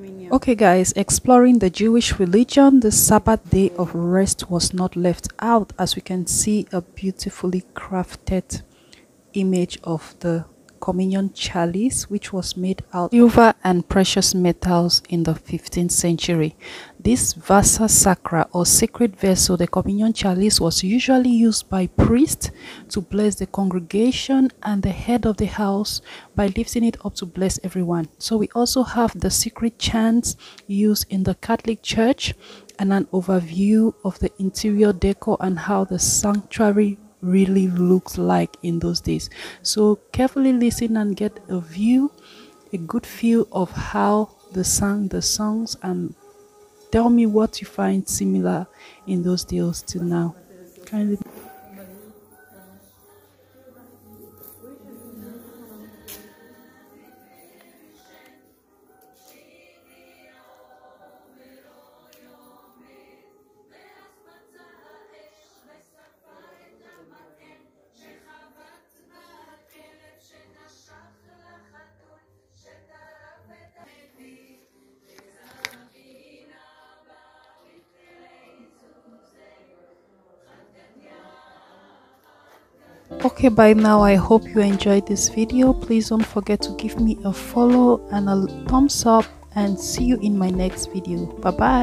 Okay guys, exploring the Jewish religion, the Sabbath day of rest was not left out as we can see a beautifully crafted image of the communion chalice which was made out of silver and precious metals in the 15th century. This vasa sacra or sacred vessel, the communion chalice was usually used by priests to bless the congregation and the head of the house by lifting it up to bless everyone. So we also have the secret chants used in the Catholic Church and an overview of the interior decor and how the sanctuary really looks like in those days. So carefully listen and get a view, a good feel of how the sang the songs and tell me what you find similar in those deals till now. Kindly okay by now. I hope you enjoyed this video. Please don't forget to give me a follow and a thumbs up and see you in my next video. Bye bye